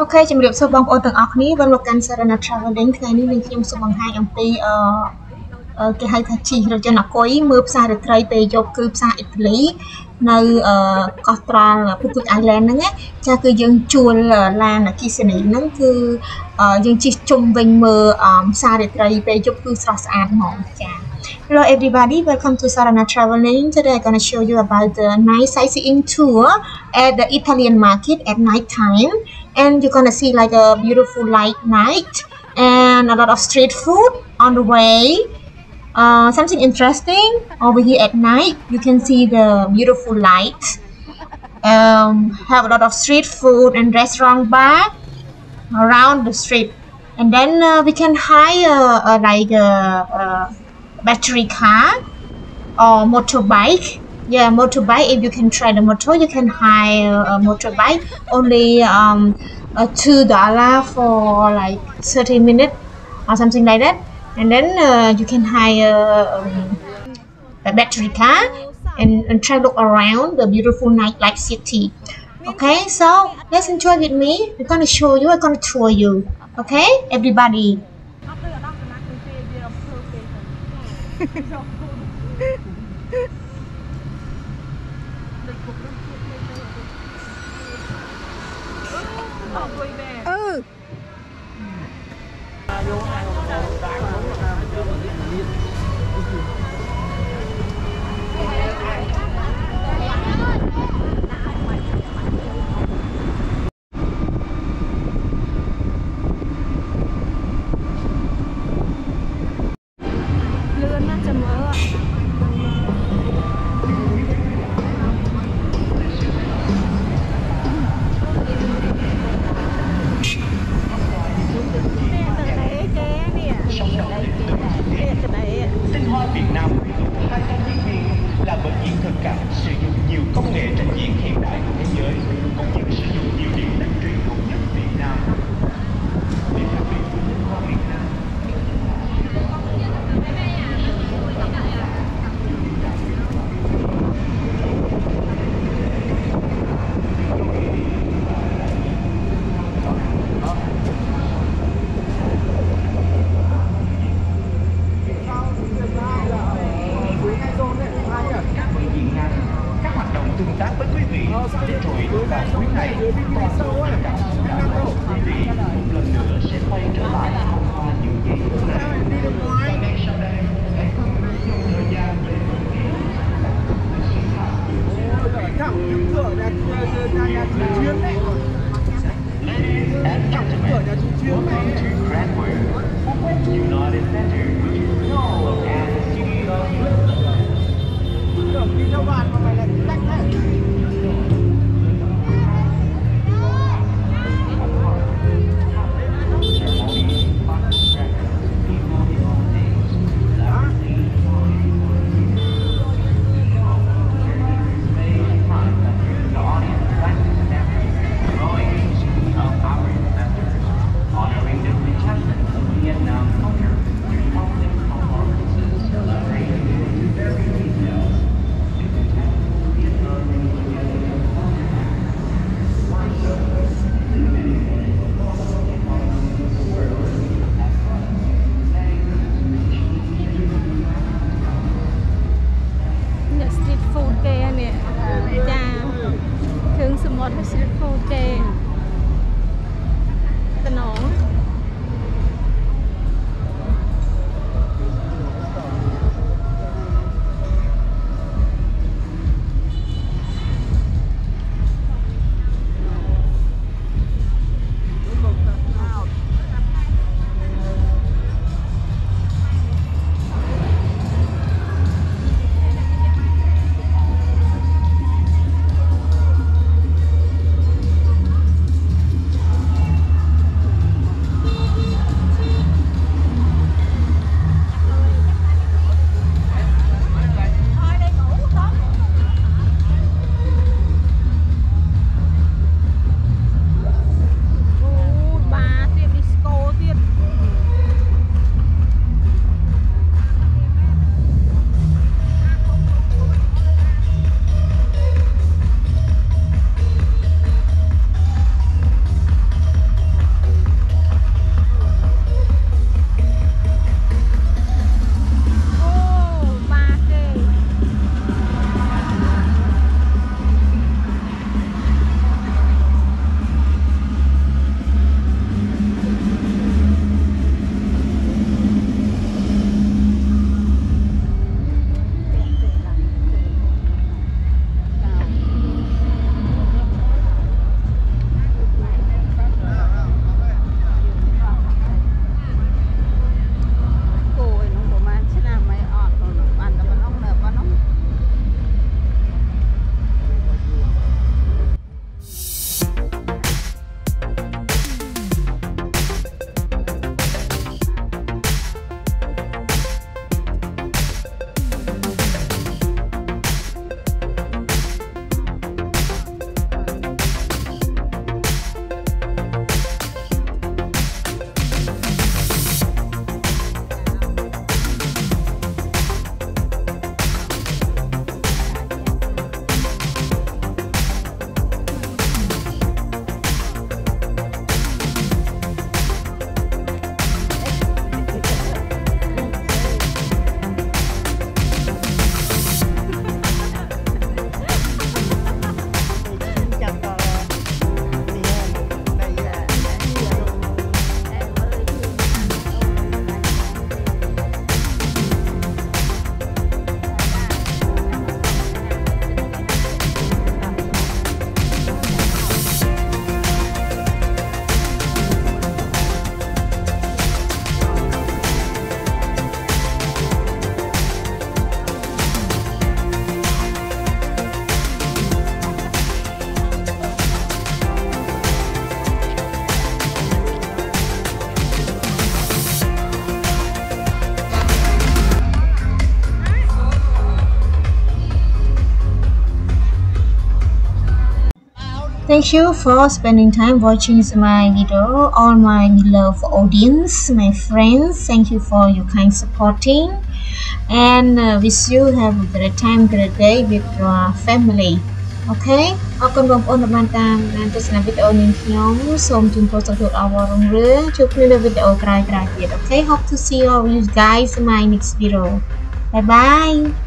អូខេជំរាបសួរបងប្អូនទាំងអស់គ្នាវិលមកកាន់ Sarana Traveling ថ្ងៃនេះនឹងខ្ញុំសូមបង្ហាញអំពីអឺគេហៅថាជិះរថយន្តអគុយមើលផ្សាររាត្រីពេលយប់គឺផ្សារអ៊ីតាលីនៅកោះត្រល់ Phuket Island ហ្នឹងចាគឺយើងជួលឡានអគិសនីហ្នឹងគឺយើងជិះជុំវិញមើលផ្សាររាត្រីពេលយប់គឺស្រស់ស្អាតហ្មងចា Hello everybody, welcome to Sarana Traveling. Today I'm going to show you about the night sightseeing tour at the Italian market at night time. and you're gonna see like a beautiful light night and a lot of street food on the way uh, something interesting over here at night you can see the beautiful light um, have a lot of street food and restaurant bar around the street and then uh, we can hire uh, like a, a battery car or motorbike. Yeah motorbike if you can try the motor you can hire a motorbike only um a two dollar for like 30 minutes or something like that. And then uh, you can hire um, a battery car and, and look around the beautiful nightlife city. Okay so let's enjoy with me. I'm gonna show you i'm gonna tour you. Okay everybody អ Thank you for spending time watching my video. All my love audience, my friends, thank you for your kind supporting. And uh, wish you have a great time, great day with your family. អូខេអរគុណបងប្អូនដែលបានតាមដានទស្សនាវីដេអូនេះខ្ញុំសូមជូនពរសុខភាពអររុងរឿងជួបគ្នានៅវីដេអូក្រោយៗទៀតអូខេ hope to see you all you guys in my next video bye bye